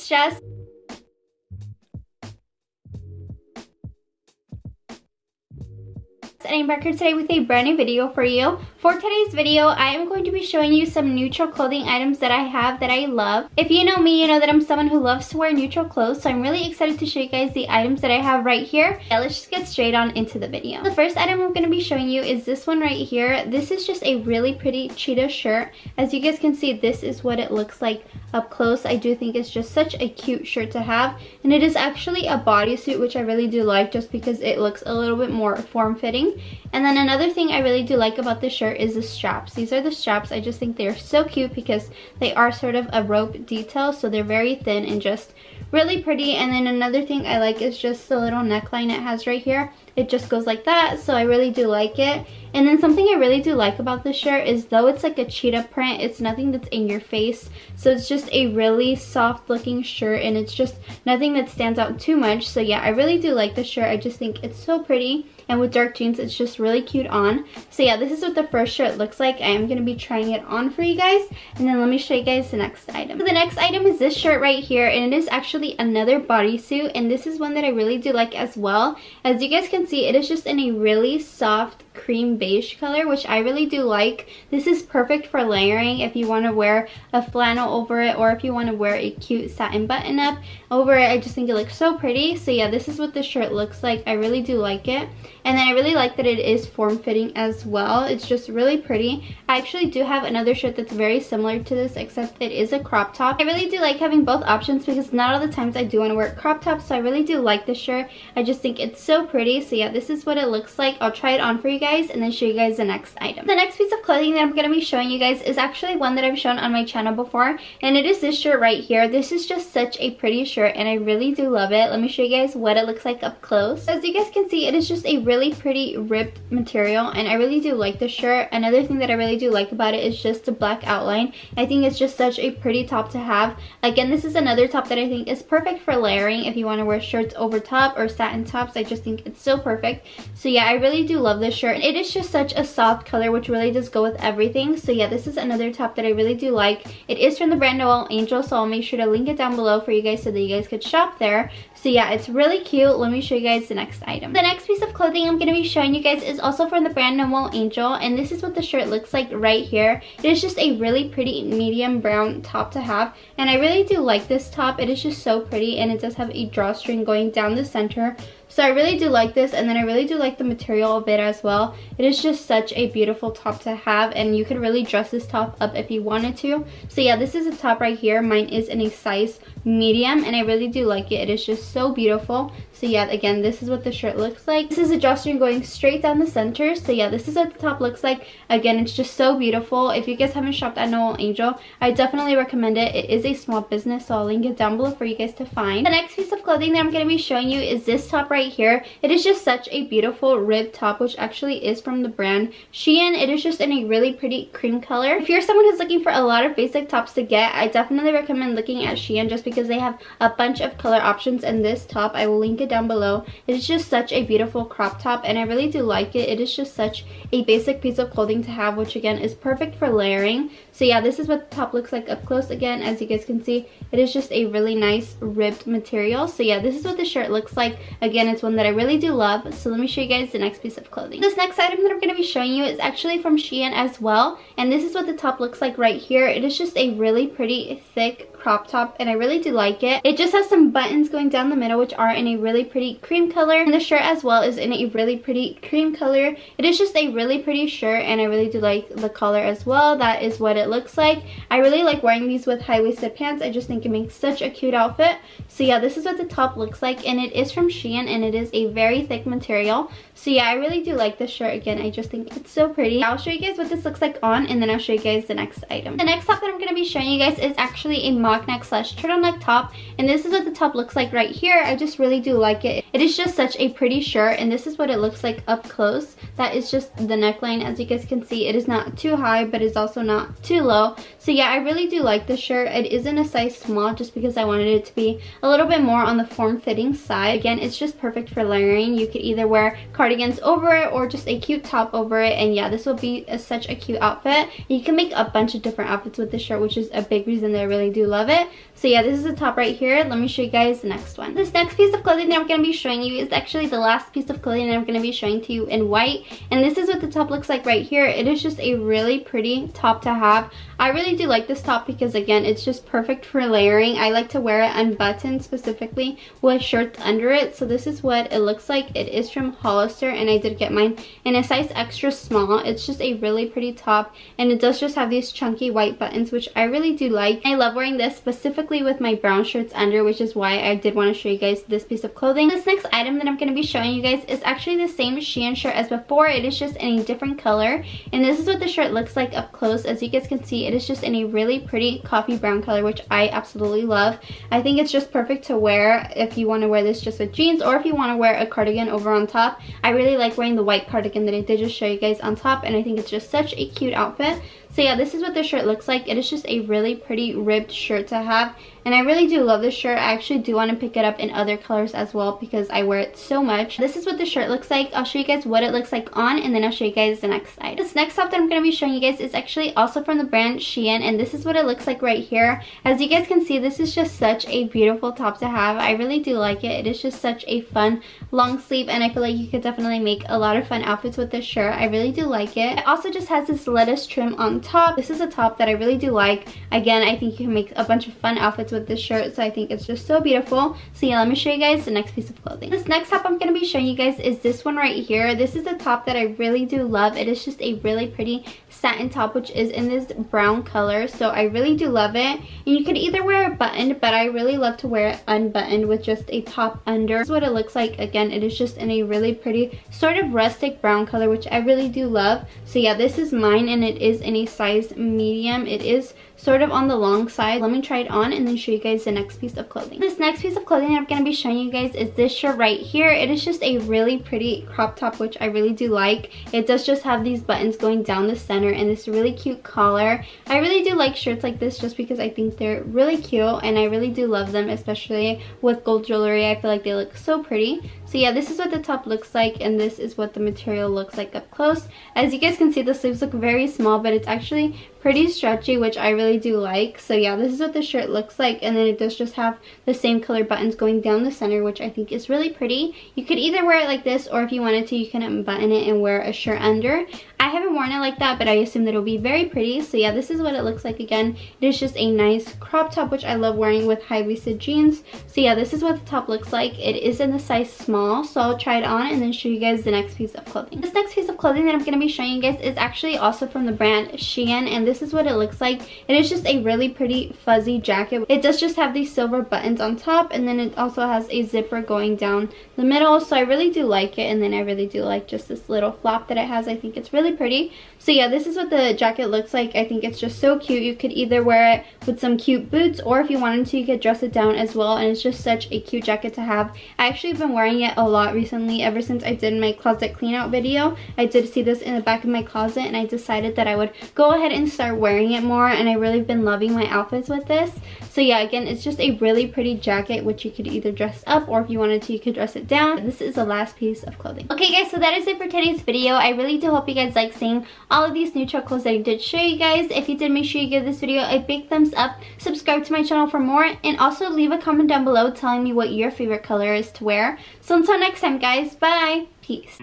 it's Jess. and I'm back here today with a brand new video for you. For today's video, I am going to be showing you some neutral clothing items that I have that I love. If you know me, you know that I'm someone who loves to wear neutral clothes, so I'm really excited to show you guys the items that I have right here. Let's just get straight on into the video. The first item I'm going to be showing you is this one right here. This is just a really pretty cheetah shirt. As you guys can see, this is what it looks like up close. I do think it's just such a cute shirt to have, and it is actually a bodysuit, which I really do like just because it looks a little bit more form-fitting. And then another thing I really do like about this shirt is the straps. These are the straps. I just think they're so cute because they are sort of a rope detail. So they're very thin and just really pretty. And then another thing I like is just the little neckline it has right here. It just goes like that. So I really do like it. And then something I really do like about this shirt is though it's like a cheetah print, it's nothing that's in your face. So it's just a really soft looking shirt and it's just nothing that stands out too much. So yeah, I really do like this shirt. I just think it's so pretty and with dark jeans it's just really cute on so yeah this is what the first shirt looks like i am going to be trying it on for you guys and then let me show you guys the next item so the next item is this shirt right here and it is actually another bodysuit and this is one that i really do like as well as you guys can see it is just in a really soft cream beige color, which I really do like. This is perfect for layering if you want to wear a flannel over it or if you want to wear a cute satin button up over it. I just think it looks so pretty. So yeah, this is what the shirt looks like. I really do like it. And then I really like that it is form-fitting as well. It's just really pretty. I actually do have another shirt that's very similar to this except it is a crop top. I really do like having both options because not all the times I do want to wear crop tops. So I really do like this shirt. I just think it's so pretty. So yeah, this is what it looks like. I'll try it on for you guys and then show you guys the next item. The next piece of clothing that I'm going to be showing you guys is actually one that I've shown on my channel before and it is this shirt right here. This is just such a pretty shirt and I really do love it. Let me show you guys what it looks like up close. As you guys can see, it is just a really pretty ribbed material and I really do like this shirt. Another thing that I really do like about it is just the black outline. I think it's just such a pretty top to have. Again, this is another top that I think is perfect for layering if you want to wear shirts over top or satin tops. I just think it's so perfect. So yeah, I really do love this shirt. It is just such a soft color which really does go with everything so yeah this is another top that i really do like it is from the brand Noe Angel so i'll make sure to link it down below for you guys so that you guys could shop there so yeah it's really cute. Let me show you guys the next item. The next piece of clothing i'm going to be showing you guys is also from the brand Noe Angel and this is what the shirt looks like right here. It is just a really pretty medium brown top to have and i really do like this top. It is just so pretty and it does have a drawstring going down the center so I really do like this and then I really do like the material of it as well. It is just such a beautiful top to have and you could really dress this top up if you wanted to. So yeah, this is a top right here. Mine is in a size medium and I really do like it. It is just so beautiful. So yeah, again, this is what the shirt looks like. This is a drawstring going straight down the center. So yeah, this is what the top looks like. Again, it's just so beautiful. If you guys haven't shopped at Noe Angel, I definitely recommend it. It is a small business, so I'll link it down below for you guys to find. The next piece of clothing that I'm going to be showing you is this top right here. It is just such a beautiful rib top, which actually is from the brand Shein. It is just in a really pretty cream color. If you're someone who's looking for a lot of basic tops to get, I definitely recommend looking at Shein just because they have a bunch of color options and this top. I will link it down below. It is just such a beautiful crop top and I really do like it. It is just such a basic piece of clothing to have which again is perfect for layering. So yeah, this is what the top looks like up close again. As you guys can see, it is just a really nice ribbed material. So yeah, this is what the shirt looks like. Again, it's one that I really do love. So let me show you guys the next piece of clothing. This next item that I'm going to be showing you is actually from Shein as well. And this is what the top looks like right here. It is just a really pretty thick crop top and I really do like it. It just has some buttons going down the middle which are in a really pretty cream color and the shirt as well is in a really pretty cream color. It is just a really pretty shirt and I really do like the color as well. That is what it looks like. I really like wearing these with high-waisted pants. I just think it makes such a cute outfit. So yeah, this is what the top looks like and it is from Shein and it is a very thick material. So yeah, I really do like this shirt. Again, I just think it's so pretty. I'll show you guys what this looks like on and then I'll show you guys the next item. The next top that I'm going to be showing you guys is actually a mock neck slash turtleneck top and this is what the top looks like right here. I just really do like it. It is just such a pretty shirt and this is what it looks like up close. That is just the neckline. As you guys can see it is not too high but it's also not too low. So yeah i really do like this shirt. It is in a size small just because i wanted it to be a little bit more on the form-fitting side. Again it's just perfect for layering. You could either wear cardigans over it or just a cute top over it. And yeah this will be a, such a cute outfit. You can make a bunch of different outfits with this shirt which is a big reason that i really do love it So yeah, this is the top right here. Let me show you guys the next one. This next piece of clothing that I'm going to be showing you is actually the last piece of clothing that I'm going to be showing to you in white. And this is what the top looks like right here. It is just a really pretty top to have. I really do like this top because again, it's just perfect for layering. I like to wear it unbuttoned specifically with shirts under it. So this is what it looks like. It is from Hollister and I did get mine in a size extra small. It's just a really pretty top and it does just have these chunky white buttons which I really do like. I love wearing this specifically with my brown shirts under which is why I did want to show you guys this piece of clothing. This next item that I'm going to be showing you guys is actually the same Shein shirt as before. It is just in a different color and this is what the shirt looks like up close. As you guys can see it is just in a really pretty coffee brown color which I absolutely love. I think it's just perfect to wear if you want to wear this just with jeans or if you want to wear a cardigan over on top. I really like wearing the white cardigan that I did just show you guys on top and I think it's just such a cute outfit. So yeah, this is what the shirt looks like. It is just a really pretty ribbed shirt to have. And I really do love this shirt. I actually do want to pick it up in other colors as well because I wear it so much. This is what the shirt looks like. I'll show you guys what it looks like on and then I'll show you guys the next item. This next top that I'm going to be showing you guys is actually also from the brand Shein and this is what it looks like right here. As you guys can see, this is just such a beautiful top to have. I really do like it. It is just such a fun long sleeve and I feel like you could definitely make a lot of fun outfits with this shirt. I really do like it. It also just has this lettuce trim on top. This is a top that I really do like. Again, I think you can make a bunch of fun outfits with this shirt, so I think it's just so beautiful. So yeah, let me show you guys the next piece of clothing. This next top I'm going to be showing you guys is this one right here. This is a top that I really do love. It is just a really pretty satin top which is in this brown color so I really do love it and you can either wear it buttoned but I really love to wear it unbuttoned with just a top under this is what it looks like again it is just in a really pretty sort of rustic brown color which I really do love so yeah this is mine and it is in a size medium it is sort of on the long side. Let me try it on and then show you guys the next piece of clothing. This next piece of clothing I'm going to be showing you guys is this shirt right here. It is just a really pretty crop top, which I really do like. It does just have these buttons going down the center and this really cute collar. I really do like shirts like this just because I think they're really cute and I really do love them, especially with gold jewelry. I feel like they look so pretty. So yeah, this is what the top looks like and this is what the material looks like up close. As you guys can see, the sleeves look very small, but it's actually pretty stretchy, which I really do like. So yeah, this is what the shirt looks like. And then it does just have the same color buttons going down the center, which I think is really pretty. You could either wear it like this, or if you wanted to, you can unbutton it and wear a shirt under. I haven't worn it like that, but I assume that it'll be very pretty. So yeah, this is what it looks like again. It is just a nice crop top, which I love wearing with high-waisted jeans. So yeah, this is what the top looks like. It is in the size small, so I'll try it on and then show you guys the next piece of clothing. This next piece of clothing that I'm going to be showing you guys is actually also from the brand Shein, and this is what it looks like. And It is just a really pretty fuzzy jacket. It does just have these silver buttons on top, and then it also has a zipper going down the middle, so I really do like it, and then I really do like just this little flap that it has. I think it's really pretty. So yeah, this is what the jacket looks like. I think it's just so cute. You could either wear it with some cute boots or if you wanted to, you could dress it down as well. And it's just such a cute jacket to have. I actually have been wearing it a lot recently ever since I did my closet clean out video. I did see this in the back of my closet and I decided that I would go ahead and start wearing it more. And I really been loving my outfits with this. So yeah, again, it's just a really pretty jacket which you could either dress up or if you wanted to, you could dress it down. This is the last piece of clothing. Okay guys, so that is it for today's video. I really do hope you guys like seeing all of these neutral clothes that I did show you guys. If you did, make sure you give this video a big thumbs up, subscribe to my channel for more, and also leave a comment down below telling me what your favorite color is to wear. So until next time guys, bye! Peace.